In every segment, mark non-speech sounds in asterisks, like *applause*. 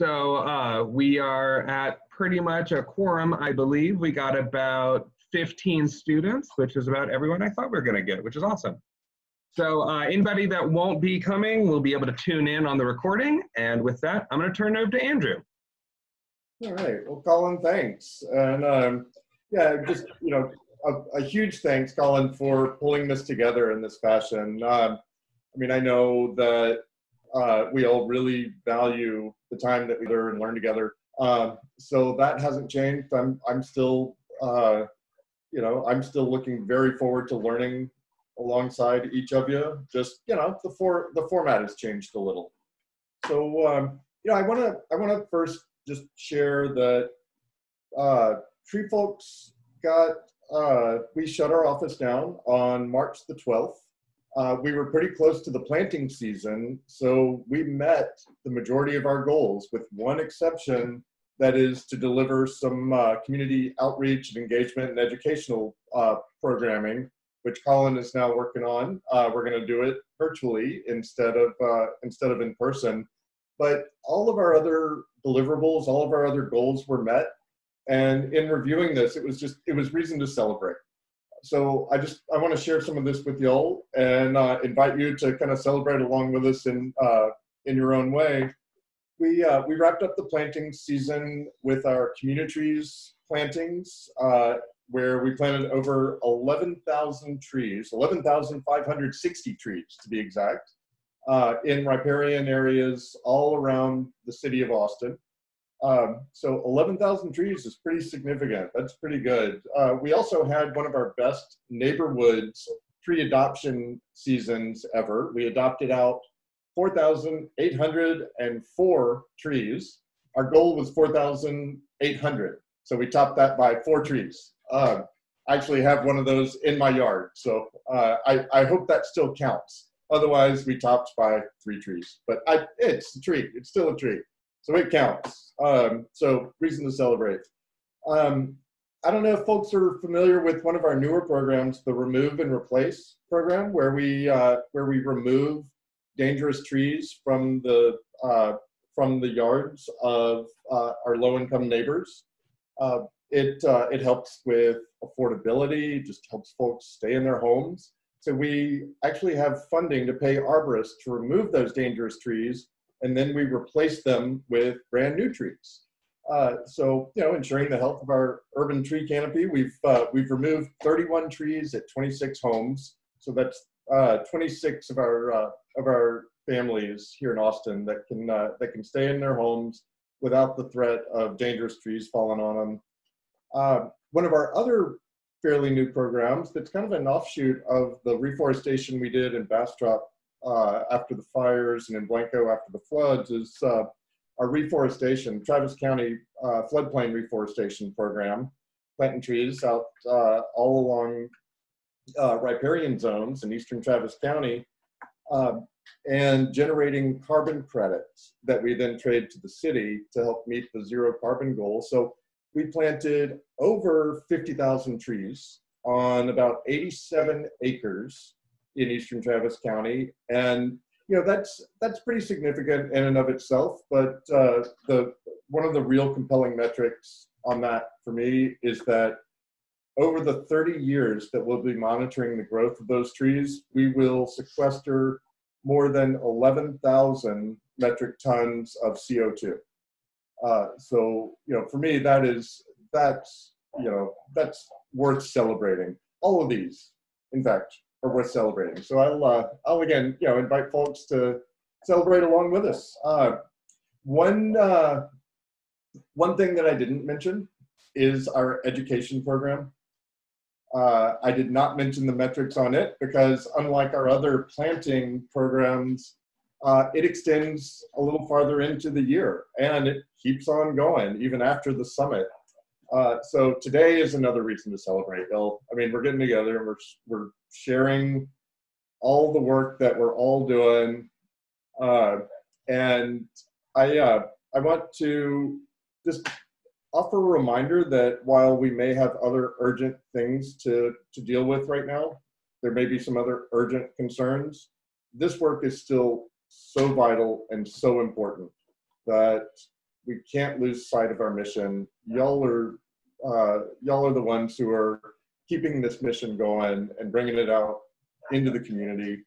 So uh, we are at pretty much a quorum, I believe. We got about 15 students, which is about everyone I thought we were going to get, which is awesome. So uh, anybody that won't be coming will be able to tune in on the recording. And with that, I'm going to turn it over to Andrew. All right. Well, Colin, thanks. And um, yeah, just, you know, a, a, huge thanks, Colin, for pulling this together in this fashion. Um, I mean, I know that uh, we all really value the time that we learn and learn together. Um, so that hasn't changed. I'm, I'm still, uh, you know, I'm still looking very forward to learning alongside each of you. Just, you know, the for the format has changed a little. So, um, you know, I want to, I want to first just share that uh, Tree Folks got, uh, we shut our office down on March the 12th uh, we were pretty close to the planting season, so we met the majority of our goals, with one exception that is to deliver some uh, community outreach and engagement and educational uh, programming, which Colin is now working on. Uh, we're going to do it virtually instead of uh, instead of in person. But all of our other deliverables, all of our other goals were met. And in reviewing this, it was just it was reason to celebrate so I just I want to share some of this with y'all and uh, invite you to kind of celebrate along with us in uh, in your own way. We uh, we wrapped up the planting season with our community trees plantings, uh, where we planted over 11,000 trees, 11,560 trees to be exact, uh, in riparian areas all around the city of Austin. Um, so 11,000 trees is pretty significant. That's pretty good. Uh, we also had one of our best neighborhoods tree adoption seasons ever. We adopted out 4,804 trees. Our goal was 4,800. So we topped that by four trees. Uh, I actually have one of those in my yard. So uh, I, I hope that still counts. Otherwise, we topped by three trees. But I, it's a tree. It's still a tree. So it counts. Um, so reason to celebrate. Um, I don't know if folks are familiar with one of our newer programs, the Remove and Replace program, where we uh, where we remove dangerous trees from the uh, from the yards of uh, our low-income neighbors. Uh, it uh, it helps with affordability, just helps folks stay in their homes. So we actually have funding to pay arborists to remove those dangerous trees and then we replace them with brand new trees. Uh, so, you know, ensuring the health of our urban tree canopy, we've uh, we've removed 31 trees at 26 homes. So that's uh, 26 of our uh, of our families here in Austin that can uh, that can stay in their homes without the threat of dangerous trees falling on them. Uh, one of our other fairly new programs that's kind of an offshoot of the reforestation we did in Bastrop uh, after the fires and in Blanco after the floods is uh, our reforestation, Travis County uh, floodplain reforestation program, planting trees out uh, all along uh, riparian zones in eastern Travis County um, and generating carbon credits that we then trade to the city to help meet the zero carbon goal. So we planted over 50,000 trees on about 87 acres in eastern Travis County, and you know that's that's pretty significant in and of itself. But uh, the one of the real compelling metrics on that for me is that over the 30 years that we'll be monitoring the growth of those trees, we will sequester more than 11,000 metric tons of CO2. Uh, so, you know, for me, that is, that's, you know, that's worth celebrating. All of these, in fact, are worth celebrating. So I'll, uh, I'll again, you know, invite folks to celebrate along with us. Uh, one, uh, one thing that I didn't mention is our education program. Uh, I did not mention the metrics on it because unlike our other planting programs, uh, it extends a little farther into the year and it keeps on going even after the summit. Uh, so today is another reason to celebrate. I mean, we're getting together and we're, we're sharing all the work that we're all doing. Uh, and I, uh, I want to just offer a reminder that while we may have other urgent things to, to deal with right now, there may be some other urgent concerns. This work is still so vital and so important that we can't lose sight of our mission. Y'all are uh, y'all are the ones who are keeping this mission going and bringing it out into the community.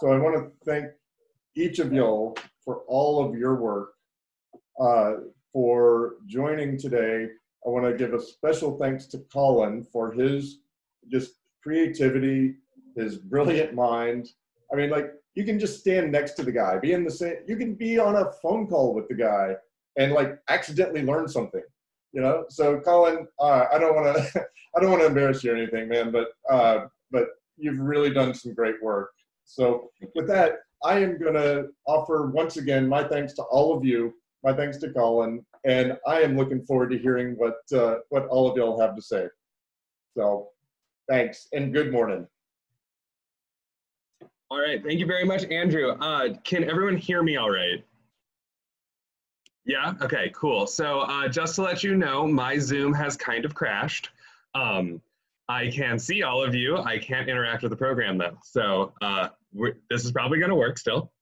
So I want to thank each of y'all for all of your work, uh, for joining today. I want to give a special thanks to Colin for his just creativity, his brilliant mind. I mean, like you can just stand next to the guy, be in the same. You can be on a phone call with the guy and like accidentally learn something you know? So colin uh, i don't want to *laughs* i don't want to embarrass you or anything man but uh, but you've really done some great work. So with that i am going to offer once again my thanks to all of you my thanks to colin and i am looking forward to hearing what uh, what all of y'all have to say. So thanks and good morning. All right thank you very much andrew. Uh, can everyone hear me all right yeah. Okay. Cool. So uh, just to let you know, my Zoom has kind of crashed. Um, I can see all of you. I can't interact with the program though. So uh, this is probably going to work still.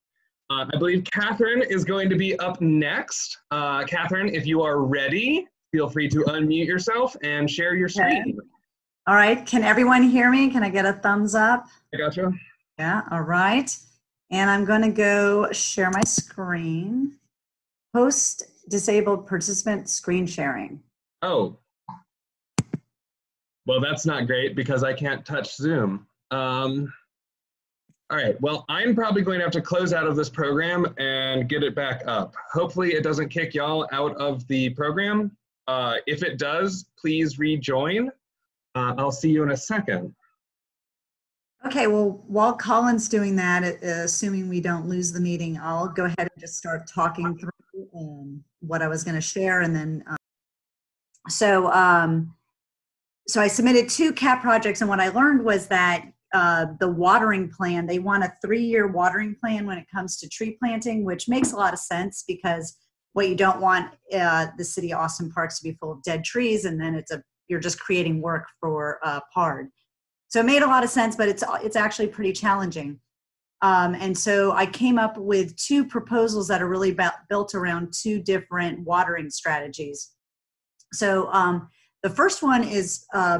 Uh, I believe Catherine is going to be up next. Uh, Catherine, if you are ready, feel free to unmute yourself and share your screen. Okay. All right. Can everyone hear me? Can I get a thumbs up? I gotcha. Yeah. All right. And I'm going to go share my screen. Host disabled participant screen sharing. Oh. Well, that's not great because I can't touch Zoom. Um, all right, well, I'm probably going to have to close out of this program and get it back up. Hopefully it doesn't kick y'all out of the program. Uh, if it does, please rejoin. Uh, I'll see you in a second. Okay, well, while Colin's doing that, uh, assuming we don't lose the meeting, I'll go ahead and just start talking through um, what I was going to share, and then um, so um, so I submitted two CAP projects, and what I learned was that uh, the watering plan they want a three-year watering plan when it comes to tree planting, which makes a lot of sense because what you don't want uh, the city of Austin parks to be full of dead trees, and then it's a you're just creating work for uh, PARD. So it made a lot of sense, but it's it's actually pretty challenging. Um, and so I came up with two proposals that are really built around two different watering strategies. So um, the first one is uh,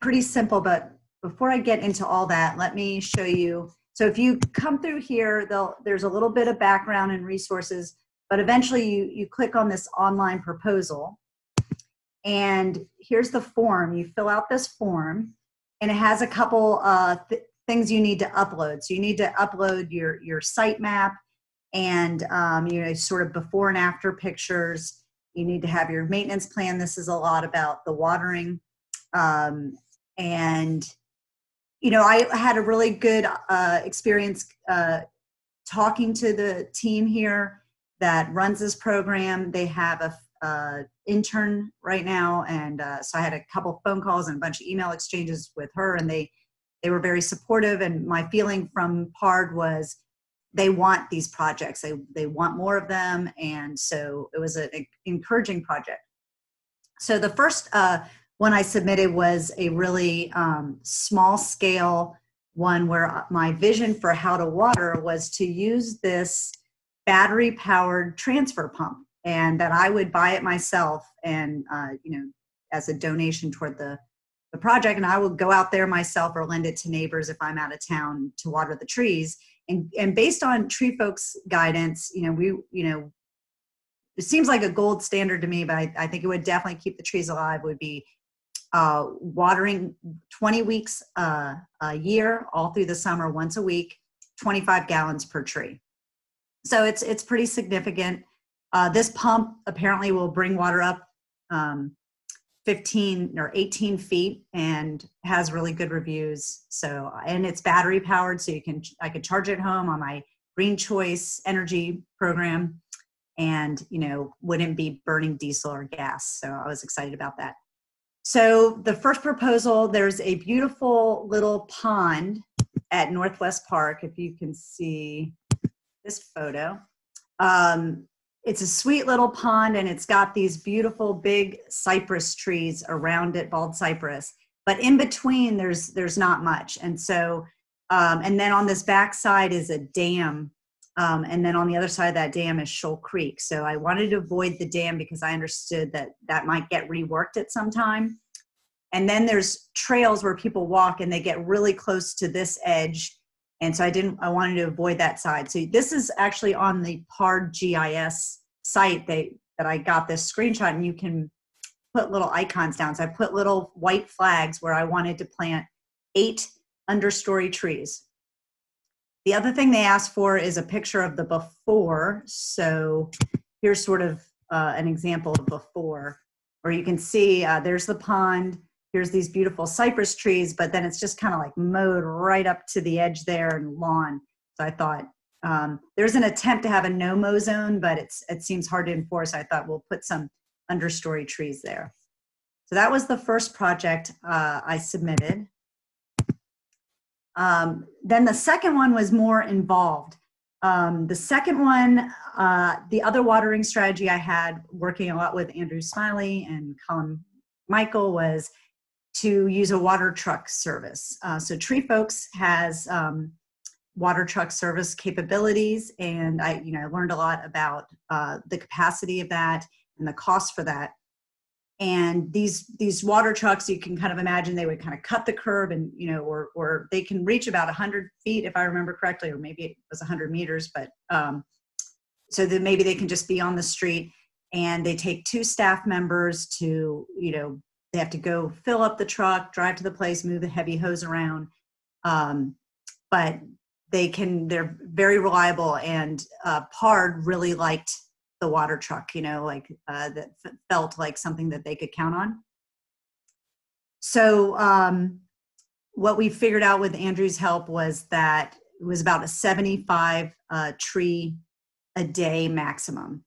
pretty simple, but before I get into all that, let me show you. So if you come through here, there's a little bit of background and resources, but eventually you, you click on this online proposal. And here's the form. You fill out this form, and it has a couple uh, th things you need to upload. So you need to upload your, your sitemap and um, you know sort of before and after pictures. You need to have your maintenance plan. This is a lot about the watering. Um, and you know, I had a really good uh, experience uh, talking to the team here that runs this program. They have a uh, intern right now, and uh, so I had a couple phone calls and a bunch of email exchanges with her, and they they were very supportive and my feeling from pard was they want these projects. They, they want more of them and so it was an encouraging project. So the first uh, one i submitted was a really um, small scale one where my vision for how to water was to use this battery powered transfer pump and that i would buy it myself and uh, you know as a donation toward the the project and I will go out there myself or lend it to neighbors if I'm out of town to water the trees. And, and based on tree folks guidance, you know, we, you know, it seems like a gold standard to me, but I, I think it would definitely keep the trees alive would be uh, watering 20 weeks uh, a year, all through the summer, once a week, 25 gallons per tree. So it's, it's pretty significant. Uh, this pump apparently will bring water up um, 15 or 18 feet and has really good reviews. So, and it's battery powered, so you can, I could charge it home on my Green Choice energy program and, you know, wouldn't be burning diesel or gas. So I was excited about that. So the first proposal, there's a beautiful little pond at Northwest Park, if you can see this photo. Um, it's a sweet little pond and it's got these beautiful big cypress trees around it bald cypress but in between there's there's not much and so um, and then on this back side is a dam Um, and then on the other side of that dam is Shoal Creek. So I wanted to avoid the dam because I understood that that might get reworked at some time. And then there's trails where people walk and they get really close to this edge. And so I didn't, I wanted to avoid that side. So this is actually on the PARD GIS site they, that I got this screenshot and you can put little icons down. So I put little white flags where I wanted to plant eight understory trees. The other thing they asked for is a picture of the before. So here's sort of uh, an example of before, where you can see uh, there's the pond, here's these beautiful cypress trees, but then it's just kind of like mowed right up to the edge there and lawn. So I thought um, there's an attempt to have a no-mow zone, but it's it seems hard to enforce. I thought we'll put some understory trees there. So that was the first project uh, I submitted. Um, then the second one was more involved. Um, the second one, uh, the other watering strategy I had working a lot with Andrew Smiley and Colin Michael was to use a water truck service. Uh, so Tree Folks has um, water truck service capabilities, and I, you know, I learned a lot about uh, the capacity of that and the cost for that and these these water trucks you can kind of imagine they would kind of cut the curb and you know or or they can reach about 100 feet if i remember correctly or maybe it was 100 meters but um, so that maybe they can just be on the street and they take two staff members to you know they have to go fill up the truck drive to the place move the heavy hose around um, but they can they're very reliable and uh, pard really liked the water truck, you know, like uh, that felt like something that they could count on. So um, what we figured out with Andrew's help was that it was about a 75 uh, tree a day maximum.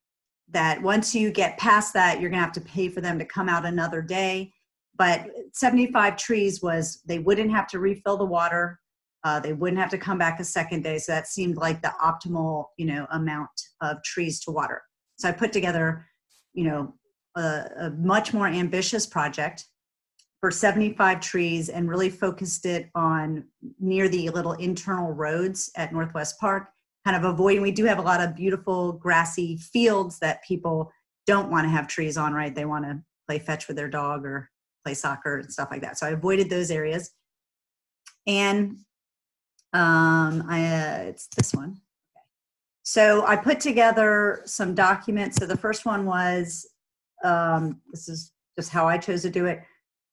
That once you get past that, you're gonna have to pay for them to come out another day. But 75 trees was they wouldn't have to refill the water. Uh, they wouldn't have to come back a second day. So that seemed like the optimal, you know, amount of trees to water. So I put together, you know, a, a much more ambitious project for 75 trees and really focused it on near the little internal roads at Northwest Park, kind of avoiding, we do have a lot of beautiful grassy fields that people don't want to have trees on, right? They want to play fetch with their dog or play soccer and stuff like that. So I avoided those areas. And um, I, uh, it's this one. So I put together some documents. So the first one was um, this is just how I chose to do it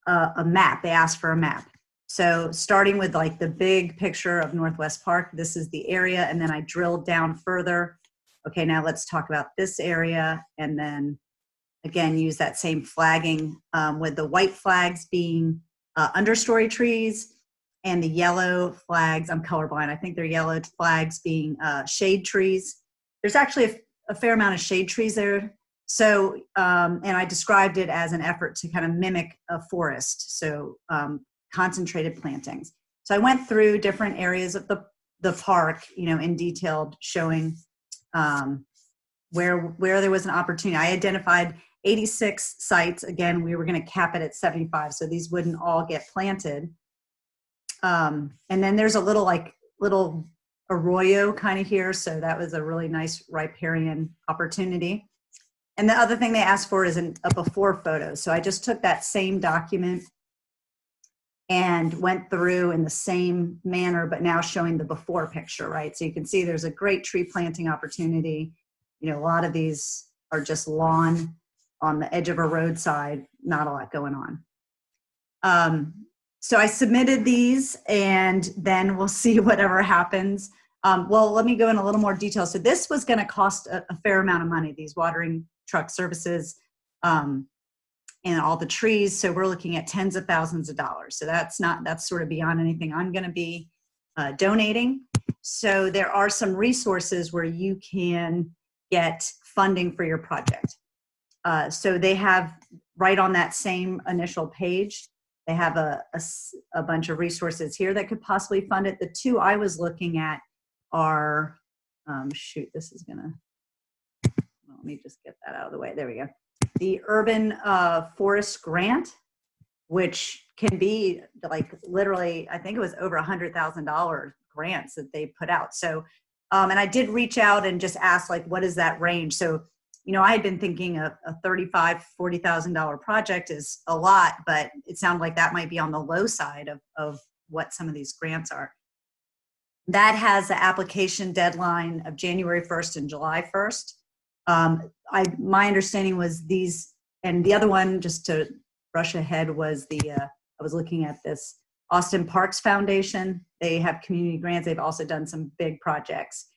uh, a map. They asked for a map. So starting with like the big picture of Northwest Park, this is the area, and then I drilled down further. Okay, now let's talk about this area, and then again use that same flagging um, with the white flags being uh, understory trees and the yellow flags, I'm colorblind, I think they're yellow flags being uh, shade trees. There's actually a, a, fair amount of shade trees there. So, um, and I described it as an effort to kind of mimic a forest, so um, concentrated plantings. So I went through different areas of the, the park, you know, in detail, showing um, where, where there was an opportunity. I identified 86 sites. Again, we were going to cap it at 75, so these wouldn't all get planted um, and then there's a little like little arroyo kind of here. So that was a really nice riparian opportunity. And the other thing they asked for is an, a before photo. So I just took that same document and went through in the same manner, but now showing the before picture, right? So you can see there's a great tree planting opportunity. You know, a lot of these are just lawn on the edge of a roadside, not a lot going on. Um, so I submitted these and then we'll *laughs* see whatever happens. Um, well, let me go in a little more detail. So this was going to cost a, a, fair amount of money, these watering truck services um, and all the trees. So we're looking at tens of thousands of dollars. So that's not, that's sort of beyond anything I'm going to be uh, donating. So there are some resources where you can get funding for your project. Uh, so they have right on that same initial page, they have a, a, a, bunch of resources here that could possibly fund it. The two I was looking at are, um, shoot, this is gonna, well, let me just get that out of the way. There we go. The Urban uh, Forest Grant, which can be like literally, I think it was over a hundred thousand dollar grants that they put out. So Um, and I did reach out and just ask, like, what is that range? So, you know, I had been thinking a, a thirty-five, forty thousand dollar project is a lot, but it sounded like that might be on the low side of of what some of these grants are. That has an application deadline of January first and July first. Um, I my understanding was these, and the other one, just to rush ahead, was the uh, I was looking at this Austin Parks Foundation. They have community grants. They've also done some big projects.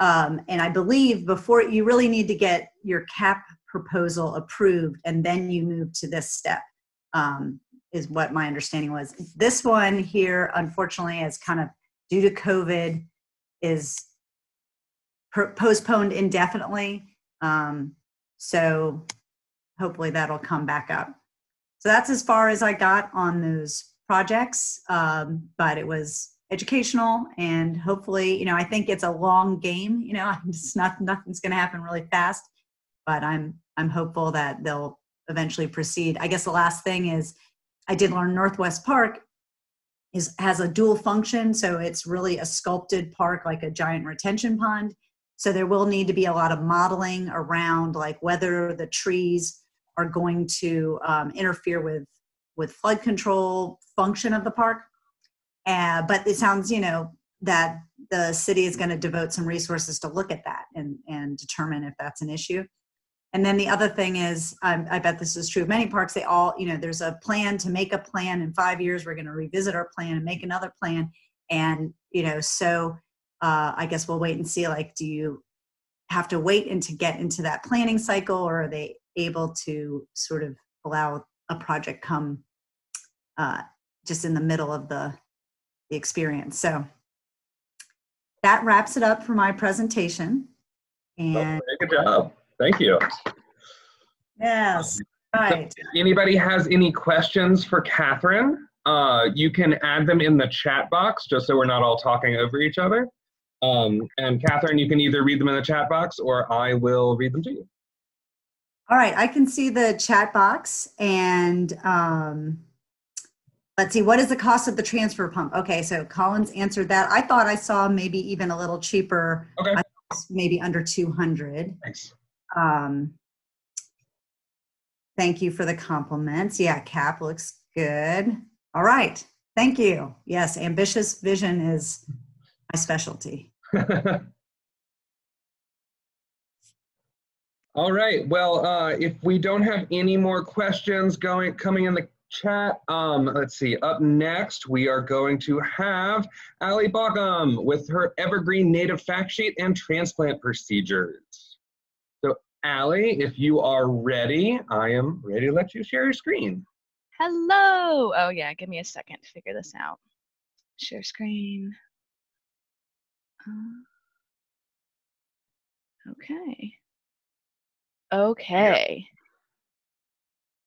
Um, and I believe before you really need to get your CAP proposal approved and then you move to this step, um, is what my understanding was. This one here, unfortunately, is kind of due to COVID, is postponed indefinitely. Um, so hopefully that'll come back up. So that's as far as I got on those projects, um, but it was educational and hopefully, you know, I think it's a long game. You know, *laughs* it's not nothing's going to happen really fast, but I'm I'm hopeful that they'll eventually proceed. I guess the last thing is, I did learn Northwest Park is has a dual function, so it's really a sculpted park like a giant retention pond. So there will need to be a lot of modeling around like whether the trees are going to um, interfere with with flood control function of the park. Uh, but it sounds, you know, that the city is going to devote some resources to look at that and, and determine if that's an issue. And then the other thing is, um, I bet this is true of many parks. They all, you know, there's a plan to make a plan. In five years, we're going to revisit our plan and make another plan. And you know, so uh, I guess we'll wait and see. Like, do you have to wait and to get into that planning cycle, or are they able to sort of allow a project come uh, just in the middle of the, the experience. So that wraps it up for my presentation. And oh, good job. Thank you. Yes. Right. if anybody has any questions for Catherine, uh, you can add them in the chat box just so we're not all talking over each other. Um, and Catherine, you can either read them in the chat box or I will read them to you. All right, I can see the chat box and um, let's see, what is the cost of the transfer pump? Okay, so Colin's answered that. I thought I saw maybe even a little cheaper, okay. maybe under 200. Thanks. Um, thank you for the compliments. Yeah, cap looks good. All right, thank you. Yes, ambitious vision is my specialty. *laughs* All right. Well, uh, if we don't have any more questions going coming in the chat, um, let's see. Up next, we are going to have Ali Bogum with her Evergreen Native Fact Sheet and Transplant Procedures. So, Ali, if you are ready, I am ready to let you share your screen. Hello. Oh yeah, give me a second to figure this out. Share screen. Uh, okay. Okay.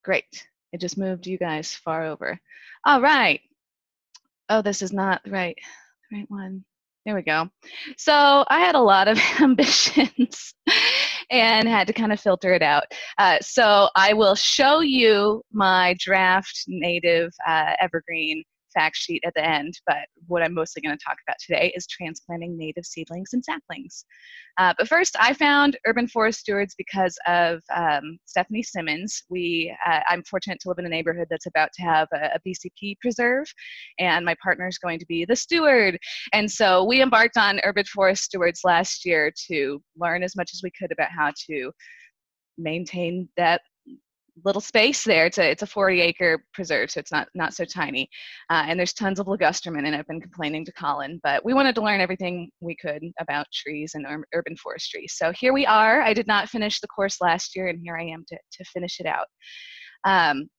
Great. It just moved you guys far over. All right. Oh, this is not the right, right one. There we go. So I had a lot of *laughs* ambitions and had to kind of filter it out. Uh, so I will show you my draft native uh, evergreen fact sheet at the end, but what I'm mostly going to talk about today is transplanting native seedlings and saplings. Uh, but first, I found Urban Forest Stewards because of um, Stephanie Simmons. We, uh, I'm fortunate to live in a neighborhood that's about to have a, a BCP preserve, and my partner is going to be the steward. And so we embarked on Urban Forest Stewards last year to learn as much as we could about how to maintain that little space there. It's a it's a 40 acre preserve, so it's not not so tiny. Uh, and there's tons of ligustrum, and I've been complaining to Colin, but we wanted to learn everything we could about trees and ur urban forestry. So here we are. I did not finish the course last year, and here I am to to finish it out. Um,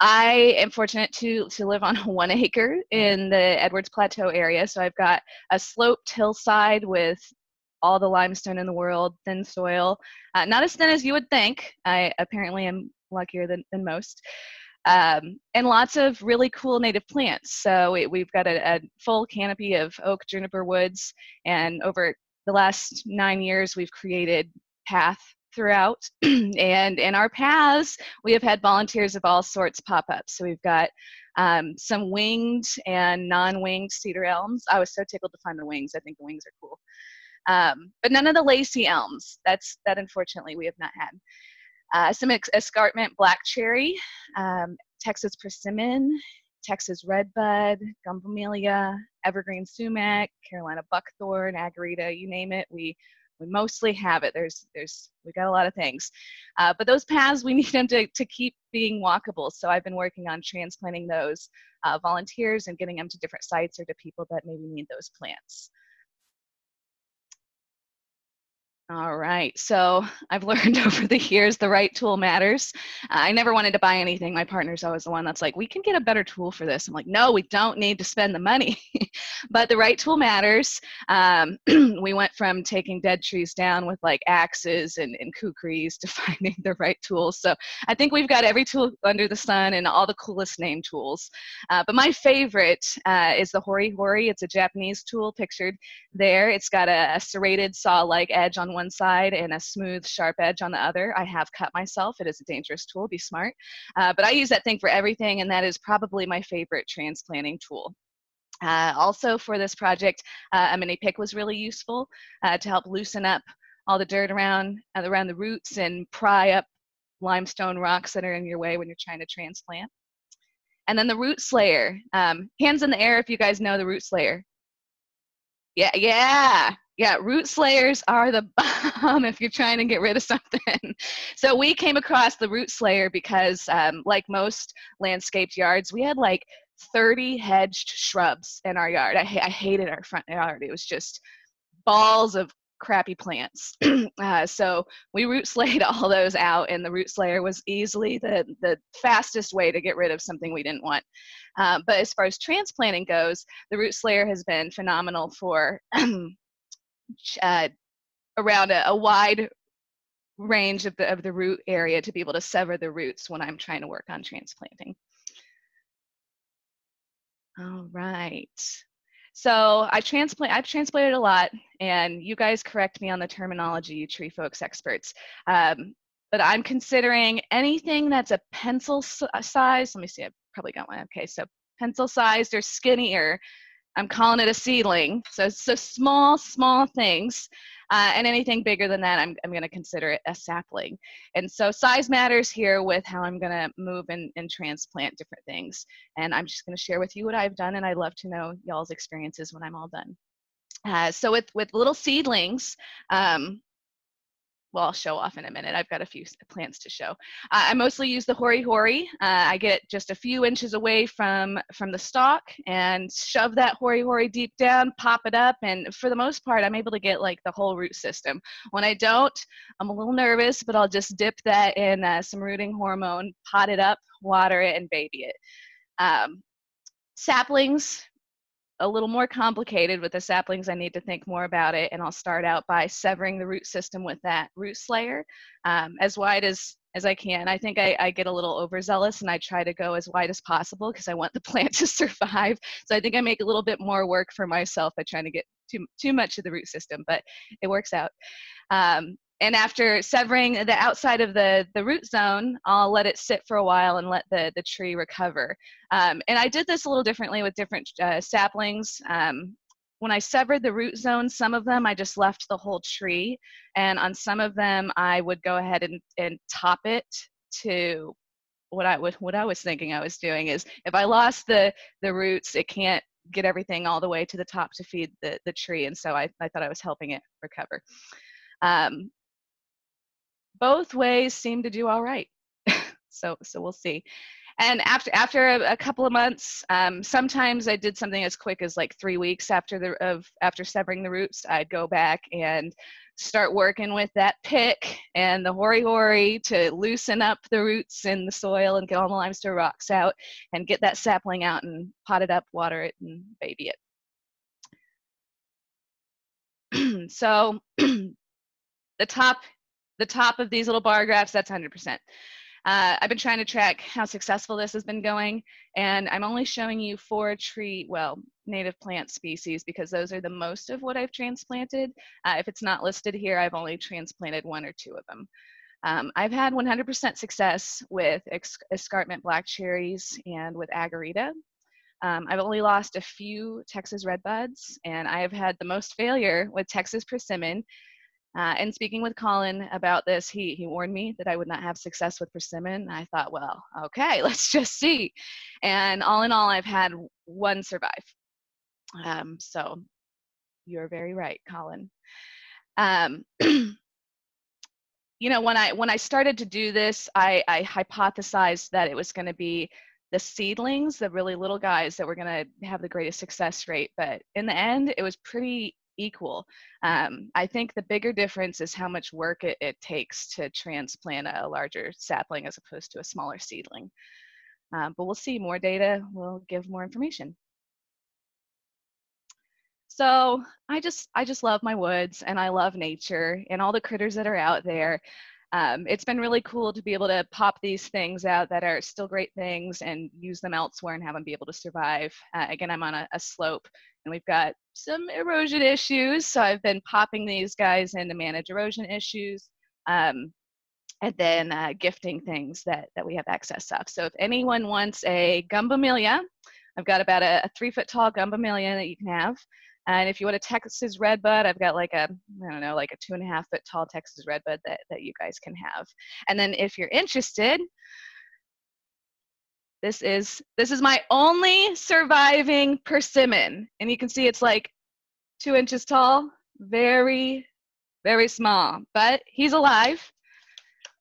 I am fortunate to to live on *laughs* one acre in the Edwards Plateau area, so I've got a sloped hillside with all the limestone in the world, thin soil, uh, not as thin as you would think. I apparently am luckier than, than most. Um, and lots of really cool native plants. So we, we've got a, a, full canopy of oak juniper woods, and over the last nine years, we've created path throughout. *clears throat* and in our paths, we have had volunteers of all sorts pop up. So we've got um, some winged and non-winged cedar elms. I was so tickled to find the wings. I think the wings are cool. Um, but none of the lacy elms. That's that unfortunately we have not had. Uh, some escarpment black cherry, um, Texas persimmon, Texas redbud, gum evergreen sumac, Carolina buckthorn, agarita, you name it. We we mostly have it. There's there's we got a lot of things, uh, but those paths we *laughs* need them to to keep being walkable. So I've been working on transplanting those uh, volunteers and getting them to different sites or to people that maybe need those plants. All right, so I've learned *laughs* over the years the right tool matters. I never wanted to buy anything. My partner's always the one that's like, we can get a better tool for this. I'm like, no, we don't need to spend the money. *laughs* but the right tool matters. Um, *clears throat* we went from taking dead trees down with like axes and, and kukris to *laughs* finding the right tools. So I think we've got every tool under the sun and all the coolest name tools. Uh, but my favorite uh, is the Hori Hori. It's a Japanese tool pictured there. It's got a, a serrated saw-like edge on one side and a smooth, sharp edge on the other. I have cut myself. It is a dangerous tool. Be smart. Uh, but I use that thing for everything, and that is probably my favorite transplanting tool. Uh, also for this project, uh, a mini pick was really useful uh, to help loosen up all the dirt around uh, around the roots and pry up limestone rocks that are in your way when you're trying to transplant. And then the root slayer. Um, hands in the air if you guys know the root slayer. Yeah, yeah, yeah. Root slayers are the *laughs* bomb if you're trying to get rid of something. *laughs* so we came across the root slayer because, um, like most landscaped yards, we had like 30 hedged shrubs in our yard. I, I hated our front yard. It was just balls of crappy plants. *clears throat* uh, so we root slayed *laughs* all those out, and the root slayer was easily the, the fastest way to get rid of something we didn't want. Uh, but as far as transplanting goes, the root slayer has been phenomenal for *clears throat* uh, around a, a, wide range of the, of the root area to be able to sever the roots when I'm trying to work on transplanting. All right. So I transplant, I've transplanted a lot, and you guys correct me on the terminology, you tree folks experts. Um, but I'm considering anything that's a pencil size. Let me see, I've probably got one. Okay, so pencil sized or skinnier. I'm calling it a seedling. So, so small, small things uh, and anything bigger than that, I'm, I'm going to consider it a sapling. And so size matters here with how I'm going to move and, and transplant different things. And I'm just going to share with you what I've done, and I'd love to know y'all's experiences when I'm all done. Uh, so with, with little seedlings, um, well, I'll show off in a minute. I've got a few plants to show. Uh, I mostly use the hori hori. Uh, I get just a few inches away from, from the stalk and shove that hori hori deep down, pop it up, and for the most part, I'm able to get like the whole root system. When I don't, I'm a little nervous, but I'll just dip that in uh, some rooting hormone, pot it up, water it, and baby it. Um, saplings, a little more complicated with the saplings. I need to think more about it, and I'll start out by severing the root system with that root slayer um, as wide as as I can. I think I, I, get a little overzealous and I try to go as wide as possible because I want the *laughs* plant to survive. So I think I make a little bit more work for myself by trying to get too too much of the root system, but it works out. Um, and after severing the outside of the, the root zone, I'll let it sit for a while and let the, the tree recover. Um, and I did this a little differently with different uh, saplings. Um, when I severed the root zone, some of them I just left the whole tree. And on some of them, I would go ahead and, and top it to what I, what I was thinking I was doing is if I lost the, the roots, it can't get everything all the way to the top to feed the, the tree. And so I, I thought I was helping it recover. Um, both ways seem to do all right. *laughs* so so we'll see. And after after a, a couple of months, um, sometimes I did something as quick as like three weeks after the of after severing the roots. I'd go back and start working with that pick and the hori hori to loosen up the roots in the soil and get all the limestone rocks out and get that sapling out and pot it up, water it, and baby it. *clears throat* so *clears throat* the top the top of these little bar graphs, that's 100%. Uh, I've been trying to track how successful this has been going, and I'm only showing you four tree, well, native plant species because those are the most of what I've transplanted. Uh, if it's not listed here, I've only transplanted one or two of them. Um, I've had 100% success with escarpment black cherries and with agarita. Um, I've only lost a few Texas redbuds, and I have had the most failure with Texas persimmon. Uh, and speaking with Colin about this, he, he warned me that I would not have success with persimmon. I thought, well, okay, *laughs* let's just see. And all in all, I've had one survive. Um, so you're very right, Colin. Um, *clears throat* you know, when I when I started to do this, I, I hypothesized that it was going to be the seedlings, the really little guys, that were going to have the greatest success rate. But in the end, it was pretty equal. Um, I think the bigger difference is how much work it, it takes to transplant a larger sapling as opposed to a smaller seedling. Um, but we'll see more data, we'll give more information. So I just I just love my woods and I love nature and all the critters that are out there. Um, it's been really cool to be able to pop these things out that are still great things and use them elsewhere and have them be able to survive. Uh, again, I'm on a, a, slope and we've got some erosion issues, so I've been popping these guys in to manage erosion issues. Um, and then uh, gifting things that, that we have excess of. So if anyone wants a gum bumelia, I've got about a, a three foot tall gum bumelia that you can have. And if you want a Texas redbud, I've got like a, I don't know, like a two and a half foot tall Texas redbud that, that you guys can have. And then if you're interested, this is, this is my only surviving persimmon. And you can see it's like two inches tall, very, very small, but he's alive.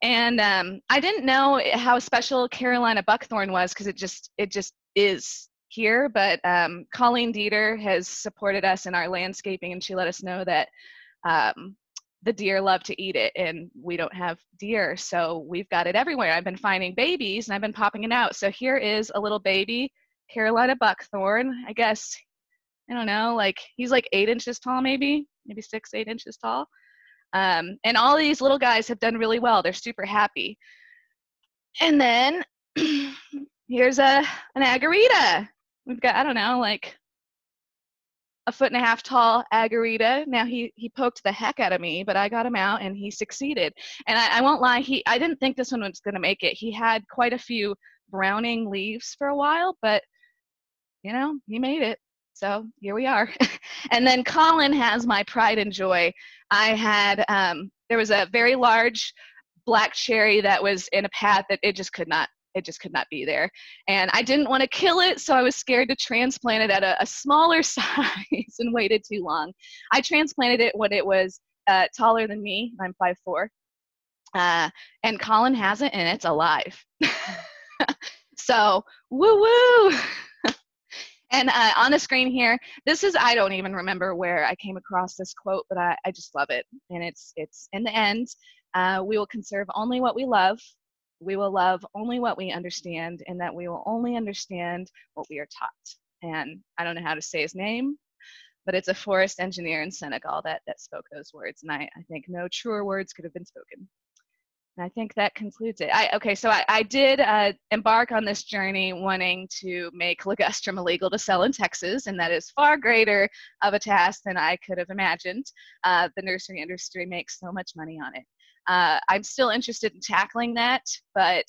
And um, I didn't know how special Carolina buckthorn was because it just, it just is here, but um, Colleen Dieter has supported us in our landscaping, and she let us know that um, the deer love to eat it, and we don't have deer, so we've got it everywhere. I've been finding babies, and I've been popping it out. So here is a little baby Carolina buckthorn. I guess I don't know, like he's like eight inches tall, maybe, maybe six, eight inches tall. Um, and all these little guys have done really well. They're super happy. And then *clears throat* here's a an agarita. We've got, I don't know, like a foot and a half tall agarita. Now he he poked the heck out of me, but I got him out and he succeeded. And I, I won't lie, he I didn't think this one was gonna make it. He had quite a few browning leaves for a while, but you know, he made it. So here we are. *laughs* and then Colin has my pride and joy. I had um, there was a very large black cherry that was in a path that it just could not it just could not be there. And I didn't want to kill it, so I was scared to transplant it at a, a smaller *laughs* size and waited too long. I transplanted it when it was uh, taller than me. I'm 5'4. Uh, and Colin has it, and it's alive. *laughs* so, woo woo! *laughs* and uh, on the screen here, this is I don't even remember where I came across this quote, but I, I just love it. And it's it's in the end, uh, we will conserve only what we love, we will love only what we understand and that we will only understand what we are taught. And I don't know how to say his name, but it's a forest engineer in Senegal that, that spoke those words. And I, I think no truer words could have been spoken. And I think that concludes it. I, okay, so I, I did uh, embark on this journey wanting to make ligustrum illegal to sell in Texas, and that is far greater of a task than I could have imagined. Uh, the nursery industry makes so much money on it. Uh, I'm still interested in tackling that, but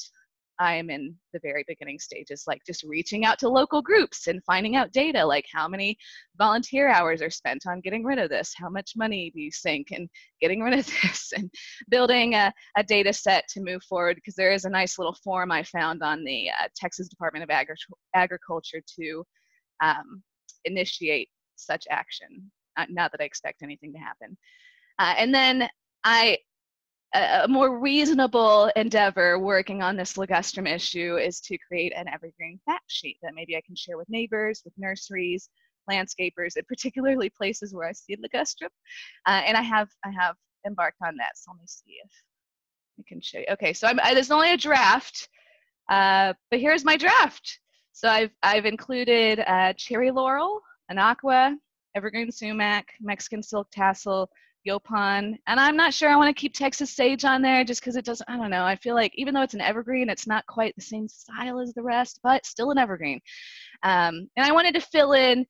I am in the very beginning stages, like just reaching out to local groups and finding out data, like how many volunteer hours are spent on getting rid of this, how much money do you sink in getting rid of *laughs* this, and building a, a data set to move forward. Because there is a nice little form I found on the uh, Texas Department of Agri- Agriculture to um, initiate such action. Uh, not that I expect anything to happen. Uh, and then I a more reasonable endeavor working on this ligustrum issue is to create an evergreen fact sheet that maybe I can share with neighbors, with nurseries, landscapers, and particularly places where I see ligustrum. Uh, and I have I have embarked on that. So let me see if I can show you. Okay, so I'm, I, there's only a draft, uh, but here's my draft. So I've I've included uh, cherry laurel, anaqua, evergreen sumac, Mexican silk tassel, Yaupon. And I'm not sure I want to keep Texas sage on there just because it doesn't, I don't know. I feel like even though it's an evergreen, it's not quite the same style as the rest, but still an evergreen. Um, and I wanted to fill in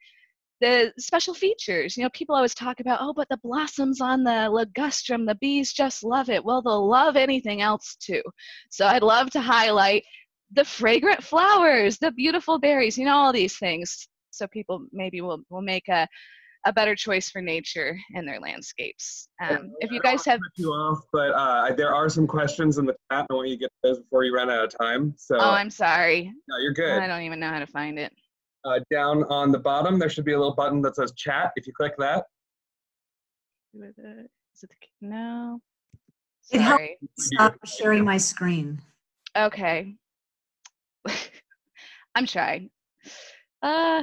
the special features. You know, people always talk about, oh, but the blossoms on the ligustrum, the bees just love it. Well, they'll love anything else too. So I'd love to highlight the fragrant flowers, the beautiful berries, you know, all these things. So people maybe will, will make a, a better choice for nature in their landscapes. Um, if you guys have, you off, but uh, there are some questions in the chat. I want you to get those before you run out of time. So. Oh, I'm sorry. No, you're good. I don't even know how to find it. Uh, down on the bottom, there should be a little button that says chat. If you click that. Is it the, no? It helped stop sharing my screen. Okay. *laughs* I'm trying. Uh,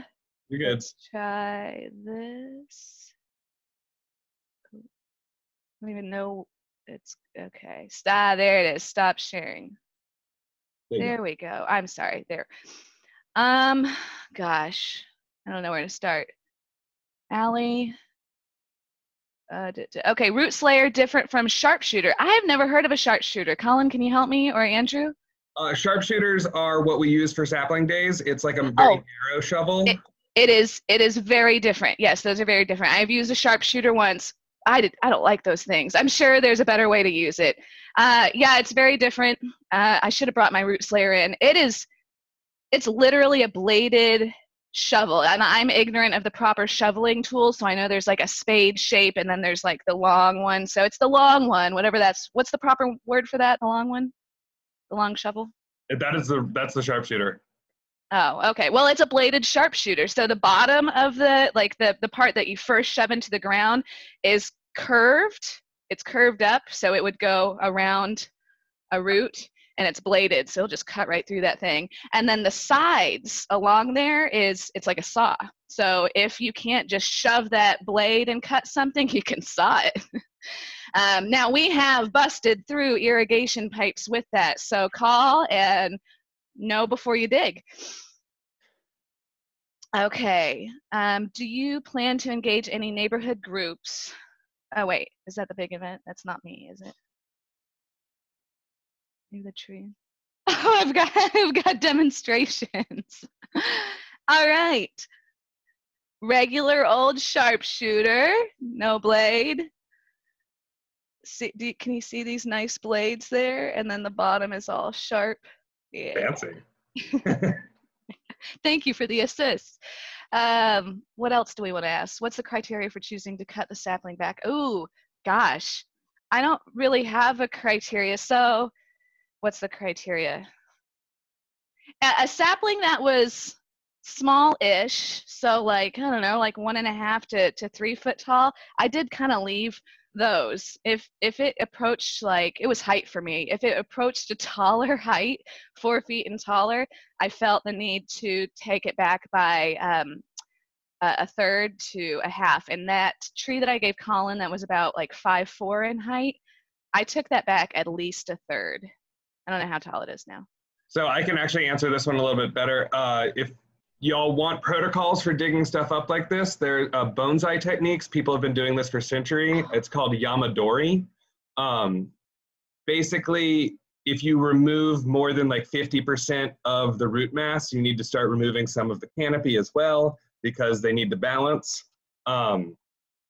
You're good. Let's try this. I don't even know. It's okay. Stop. There it is. Stop sharing. There, There we go. I'm sorry. There. Um, gosh, I don't know where to start. Allie. Uh, okay, Root Slayer different from Sharpshooter. I have never heard of a Sharpshooter. Colin, can you help me or Andrew? Uh, sharpshooters are what we use for sapling days. It's like a very Oh. narrow shovel. It- It is. It is very different. Yes, those are very different. I've used a Sharpshooter once. I did. I don't like those things. I'm sure there's a better way to use it. Uh, yeah, it's very different. Uh, I should have brought my Root Slayer in. It is. It's literally a bladed shovel, and I'm ignorant of the proper shoveling tools. So I know there's like a spade shape, and then there's like the long one. So it's the long one, whatever that's. What's the proper word for that? The long one. The long shovel. that is the that's the sharpshooter. Oh, okay. Well, it's a bladed sharpshooter. So the bottom of the like the the part that you first shove into the ground is curved. It's curved up, so it would go around a root and it's bladed, so it'll just cut right through that thing. And then the sides along there is it's like a saw. So if you can't just shove that blade and cut something, *laughs* you can saw it. *laughs* um, now we have busted through irrigation pipes with that. So call and know before you dig. Okay. Um, do you plan to engage any neighborhood groups? Oh wait, is that the big event? That's not me, is it? Maybe the tree. *laughs* Oh, I've got *laughs* I've got demonstrations. *laughs* All right. Regular old sharpshooter, no blade. See, do can you see these nice blades there? And then the bottom is all sharp. Yeah. Fancy. *laughs* Thank you for the assist. Um, what else do we want to ask? What's the criteria for choosing to cut the sapling back? Oh, gosh, I don't really have a criteria. So, what's the criteria? A, a sapling that was small-ish, so like I don't know, like one and a half to to three foot tall. I did kind of leave those. If if it approached like it was height for me. If it approached a *laughs* taller height, four feet and taller, I felt the need to take it back by um, a, third to a half. And that tree that I gave Colin, that was about like five four in height, I took that back at least a third. I don't know how tall it is now. So I can actually answer this one a little bit better. Uh, if y'all want protocols for digging stuff up like this, there are uh, bonsai techniques. People have been doing this for century. It's called yamadori. Um, basically, if you remove more than like 50% of the root mass, you need to start removing some of the canopy as well because they need to balance. Um,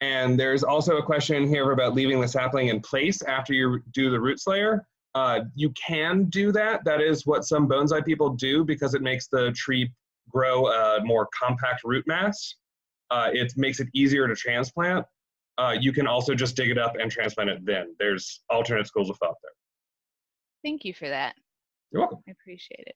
and there's also a question here about leaving the sapling in place after you do the root slayer. Uh, you can do that. That is what some bonsai people do because it makes the tree grow a more compact root mass. Uh, it makes it easier to transplant. Uh, you can also just dig it up and transplant it then. There's alternate schools of thought there. Thank you for that. You're welcome. I appreciate it.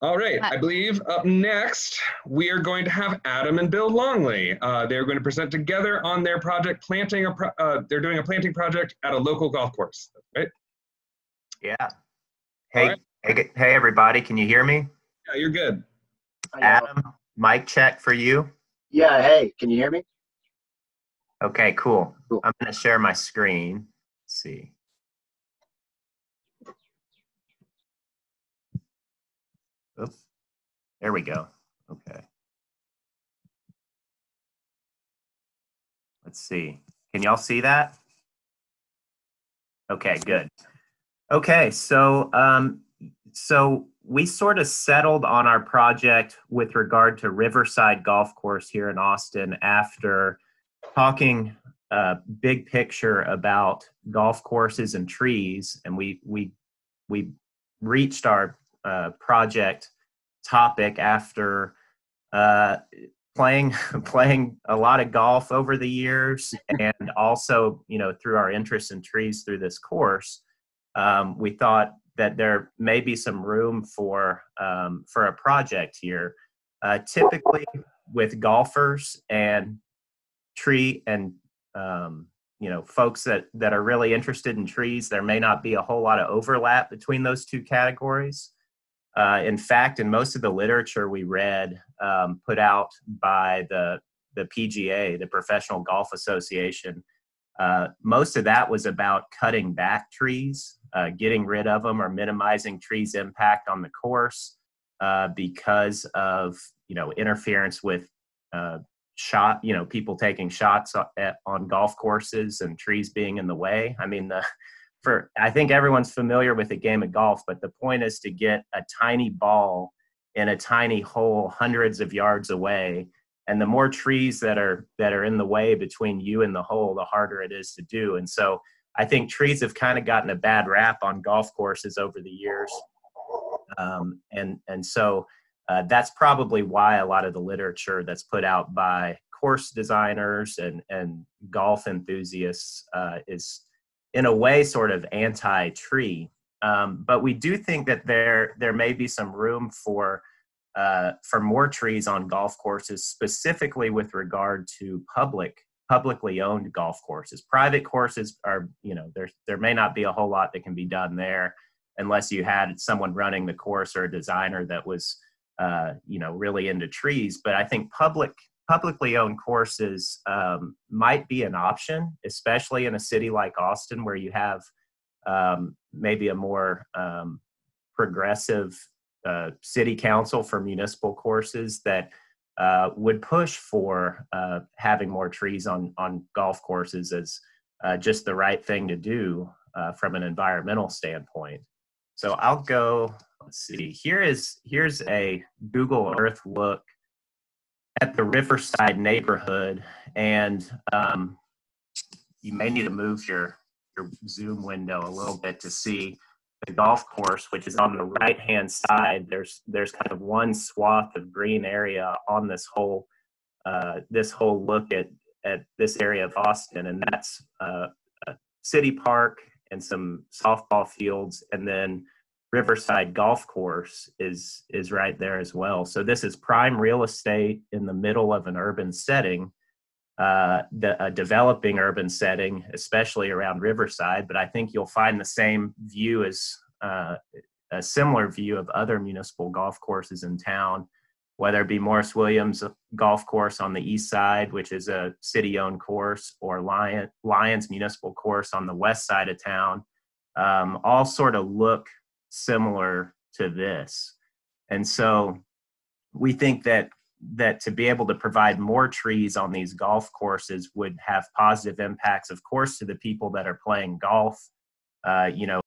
All right, I believe up next we are going to have Adam and Bill Longley. Uh, they're going to present together on their project planting a. Pro- uh, they're doing a planting project at a local golf course. Right? Yeah. Hey, right. hey, hey, everybody! Can you hear me? Yeah, you're good. Adam, mic check for you. Yeah, hey, can you hear me? Okay, cool. Cool. I'm going to share my screen. Let's see. Oops. There we go. Okay. Let's see. Can y'all see that? Okay, good. Okay, so um, so we sort of settled on our project with regard to Riverside Golf Course here in Austin after talking uh, big picture about golf courses and trees, and we we we reached our uh, project topic after uh, playing *laughs* playing a lot of golf over the years and also you know through our interest in trees through this course um, we thought that there may be some room for um, for a project here. Uh, typically with golfers and tree and um, you know folks that that are really interested in trees there may not be a whole lot of overlap between those two categories. Uh, in fact, in most of the literature we read um, put out by the, the PGA, the Professional Golf Association, uh, most of that was about cutting back trees, uh, getting rid of them, or minimizing trees' impact on the course uh, because of you know interference with uh, shot, you know, people taking shots at, on golf courses and trees being in the way. I mean, the for I think everyone's familiar with the game of golf, but the point is to get a tiny ball in a tiny hole hundreds of yards away. And the more trees that are that are in the way between you and the hole, the harder it is to do. And so I think trees have kind of gotten a bad rap on golf courses over the years. Um, and and so uh, that's probably why a lot of the literature that's put out by course designers and and golf enthusiasts uh, is in a way sort of anti-tree. Um, but we do think that there there may be some room for uh, for more trees on golf courses, specifically with regard to public publicly owned golf courses. Private courses are you know there there may not be a whole lot that can be done there unless you had someone running the course or a designer that was uh, you know really into trees. But I think public publicly owned courses um, might be an option, especially in a city like Austin where you have um, maybe a more um, progressive uh, city council for municipal courses that uh, would push for uh, having more trees on on golf courses as uh, just the right thing to do uh, from an environmental standpoint. So I'll go. Let's see. Here is here's a Google Earth look at the Riverside neighborhood, and um, you may need to move your your Zoom window a little bit to see the golf course, which is on the right hand side. There's there's kind of one swath of green area on this whole uh, this whole look at at this area of Austin, and that's uh, a city park and some softball fields, and then Riverside Golf Course is is right there as well. So this is prime real estate in the middle of an urban setting, uh, the, a developing urban setting, especially around Riverside. But I think you'll find the same view as uh, a similar view of other municipal golf courses in town, whether it be Morris Williams Golf Course on the east side, which is a city-owned course, or Lion, Lions Municipal Course on the west side of town. Um, all sort of look similar to this. And so we think that that to be able to provide more trees on these golf courses would have positive impacts, of course, to the people that are playing golf. Uh, you know,